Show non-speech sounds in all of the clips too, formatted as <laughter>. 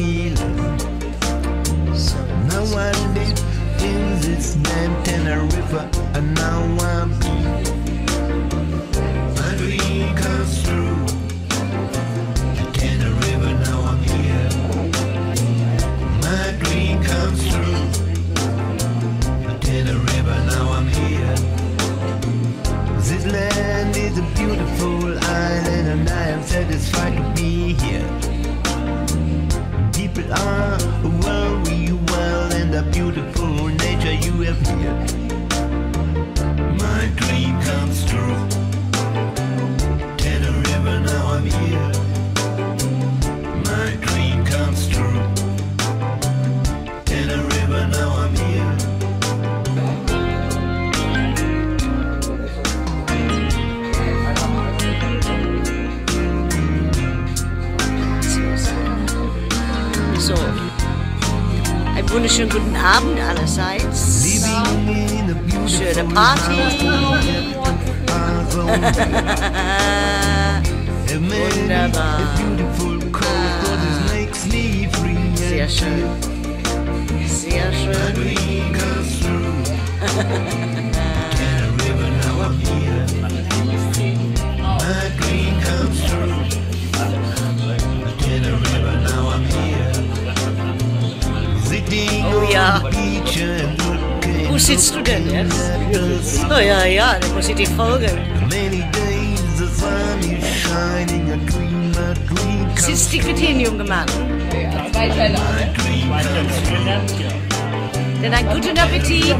land. So now I live in this land, Tenerife, and now I'm here. My dream comes true. Tenerife, now I'm here. My dream comes true. Tenerife, now I'm here. This land is a beautiful island, and I am satisfied to be here. People are very well, and the beautiful nature you have here. My dream comes true. Wunderschönen guten Abend allerseits. Schöne Party. Wunderbar. <laughs> Sehr schön. Sehr schön. <laughs> Wo sitzt du denn jetzt? Oh ja, ja, da muss ich dir folgen. Sitzt die Kriterien, junger Mann? Ja, zwei Teile. Dann einen guten Appetit.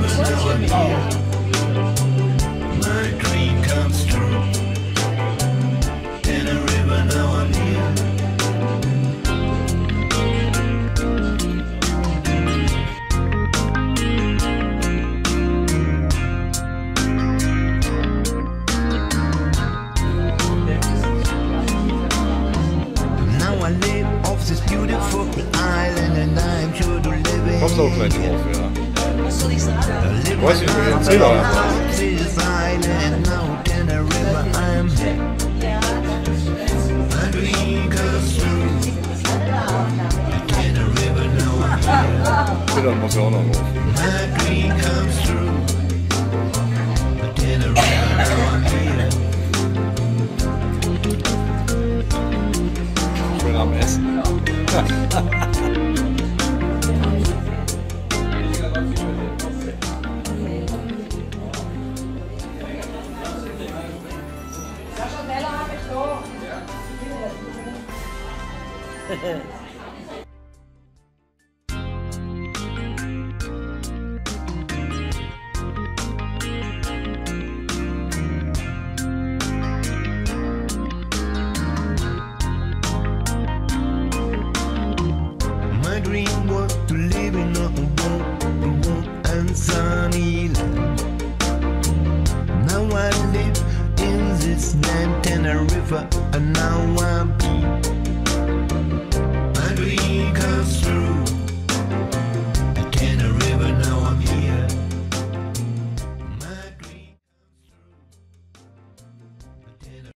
Kommst auch gleich drauf, ja. Weiß ich nicht, erzähl doch einfach. I'm here. Muss auch noch drauf. Dream comes Now I live in this land, Tenerife, and now I'm.